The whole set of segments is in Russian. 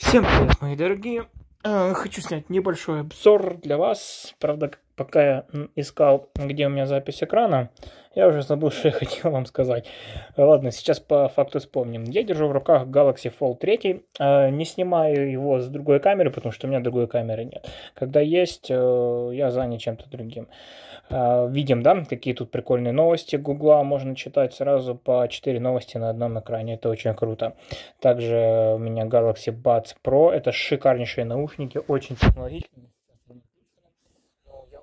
Всем привет, мои дорогие. Э, Хочу снять небольшой обзор для вас. Правда, пока я искал, где у меня запись экрана, я уже забыл, что я хотел вам сказать. Ладно, сейчас по факту вспомним. Я держу в руках Galaxy Fold 3. э, Не снимаю его с другой камеры, потому что у меня другой камеры нет. Когда есть, э, я занят чем-то другим. Э, Видим, да, какие тут прикольные новости Гугла. Можно читать сразу по 4 новости на одном экране. Это очень круто. Также у меня Galaxy Buds Pro. Это шикарнейшие наушники, очень технологичные. Но я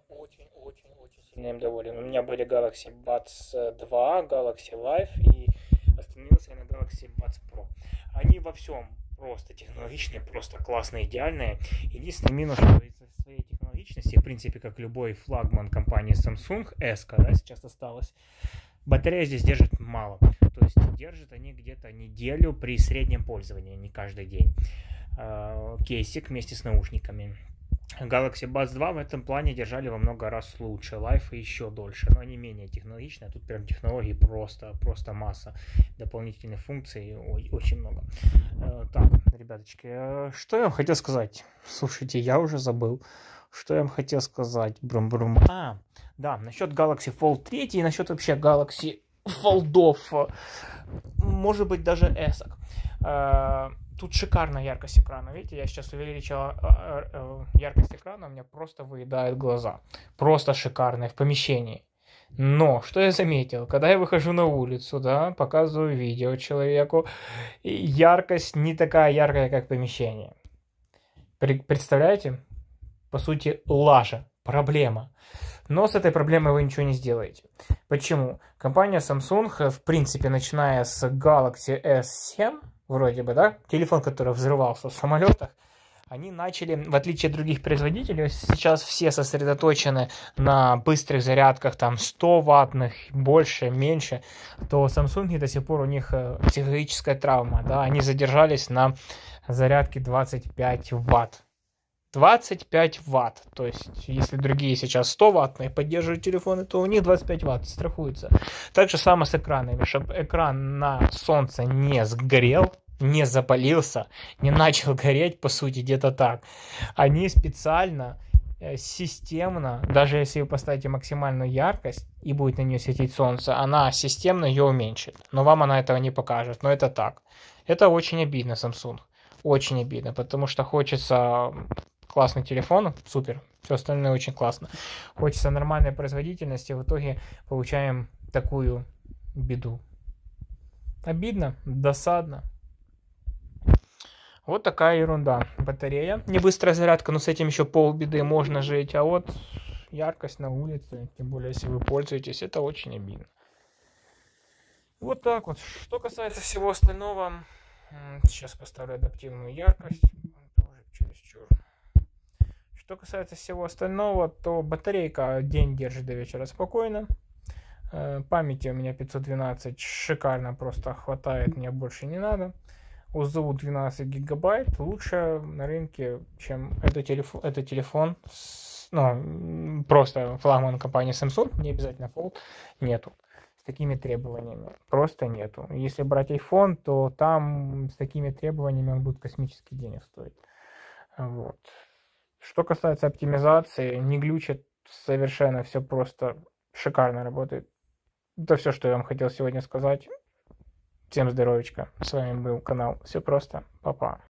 сильно им доволен. У меня были Galaxy Buds 2, Galaxy Live и остановился я на Galaxy Buds Pro. Они во всем просто технологичные, просто классные, идеальные. Единственный минус, что из-за своей технологичности, в принципе, как любой флагман компании Samsung, S, да, сейчас осталось, батарея здесь держит мало. То есть держат они где-то неделю при среднем пользовании, не каждый день. Э, Кейсик вместе с наушниками. Galaxy Buds 2 в этом плане держали во много раз лучше, Life еще дольше, но они менее технологичны, а тут прям технологий просто, просто масса, дополнительных функций ой, очень много. Э, Так, ребяточки, э, что я вам хотел сказать? Слушайте, я уже забыл, что я вам хотел сказать. Брум-брум. А, да, насчет Galaxy Fold 3 и насчет вообще Galaxy Foldов, может быть даже S. Э, Тут шикарная яркость экрана. Видите, я сейчас увеличил э, э, яркость экрана, у меня просто выедают глаза. Просто шикарная в помещении. Но, что я заметил, когда я выхожу на улицу, да, показываю видео человеку, яркость не такая яркая, как помещение. Представляете? По сути, лажа, проблема. Но с этой проблемой вы ничего не сделаете. Почему? Компания Samsung, э, в принципе, начиная с Galaxy S7, вроде бы, да, телефон, который взрывался в самолетах, они начали, в отличие от других производителей, сейчас все сосредоточены на быстрых зарядках, там 100 ваттных, больше, меньше, то Samsung до сих пор у них э, психологическая травма, да, они задержались на зарядке 25 ватт. 25 ватт, то есть если другие сейчас 100 ваттные поддерживают телефоны, то у них 25 ватт страхуется. Так же самое с экранами, чтобы экран на солнце не сгорел, не запалился, не начал гореть, по сути, где-то так. Они специально, э, системно, даже если вы поставите максимальную яркость и будет на нее светить солнце, она системно ее уменьшит. Но вам она этого не покажет. Но это так. Это очень обидно, Samsung. Очень обидно, потому что хочется классный телефон, супер, все остальное очень классно. Хочется нормальной производительности, в итоге получаем такую беду. Обидно, досадно. Вот такая ерунда. Батарея. Не быстрая зарядка, но с этим еще полбеды можно жить. А вот яркость на улице, тем более если вы пользуетесь, это очень обидно. Вот так вот. Что касается всего остального, сейчас поставлю адаптивную яркость. Что касается всего остального, то батарейка день держит до вечера спокойно. Э, Памяти у меня 512 шикарно просто хватает, мне больше не надо. УЗУ 12 гигабайт лучше на рынке, чем это телефон, это телефон с- ну, просто флагман компании Samsung, не обязательно Fold, нету с такими требованиями. Просто нету. Если брать iPhone, то там с такими требованиями он будет космических денег стоить. Вот. Что касается оптимизации, не глючит совершенно, все просто шикарно работает. Это все, что я вам хотел сегодня сказать. Всем здоровечка. С вами был канал Все просто. Папа.